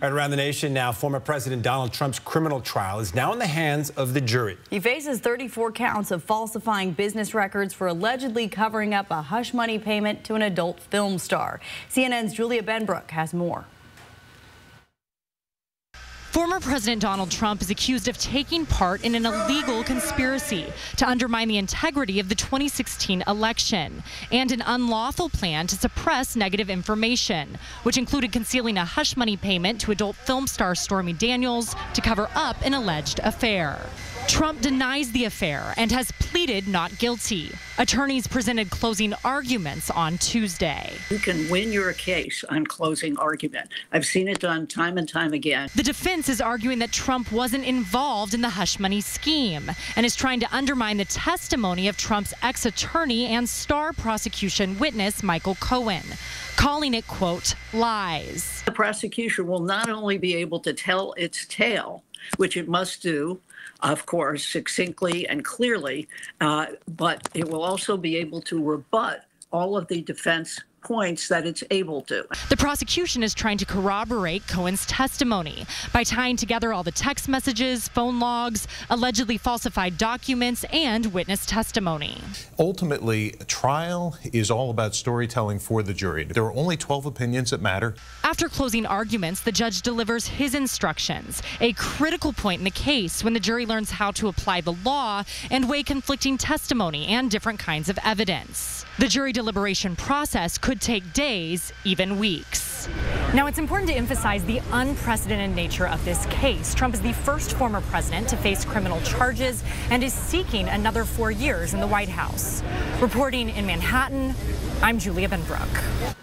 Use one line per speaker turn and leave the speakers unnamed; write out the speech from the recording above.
right around the nation now, former President Donald Trump's criminal trial is now in the hands of the jury.
He faces 34 counts of falsifying business records for allegedly covering up a hush money payment to an adult film star. CNN's Julia Benbrook has more.
Former President Donald Trump is accused of taking part in an illegal conspiracy to undermine the integrity of the 2016 election and an unlawful plan to suppress negative information, which included concealing a hush money payment to adult film star Stormy Daniels to cover up an alleged affair. Trump denies the affair and has pleaded not guilty. Attorneys presented closing arguments on Tuesday.
You can win your case on closing argument. I've seen it done time and time again.
The defense is arguing that Trump wasn't involved in the hush money scheme and is trying to undermine the testimony of Trump's ex attorney and star prosecution witness, Michael Cohen calling it, quote, lies.
The prosecution will not only be able to tell its tale, which it must do, of course, succinctly and clearly, uh, but it will also be able to rebut all of the defense points that it's able to.
The prosecution is trying to corroborate Cohen's testimony by tying together all the text messages, phone logs, allegedly falsified documents, and witness testimony.
Ultimately, a trial is all about storytelling for the jury. There are only 12 opinions that matter.
After closing arguments, the judge delivers his instructions, a critical point in the case when the jury learns how to apply the law and weigh conflicting testimony and different kinds of evidence. The jury deliberation process could take days, even weeks. Now, it's important to emphasize the unprecedented nature of this case. Trump is the first former president to face criminal charges and is seeking another four years in the White House. Reporting in Manhattan, I'm Julia Benbrook.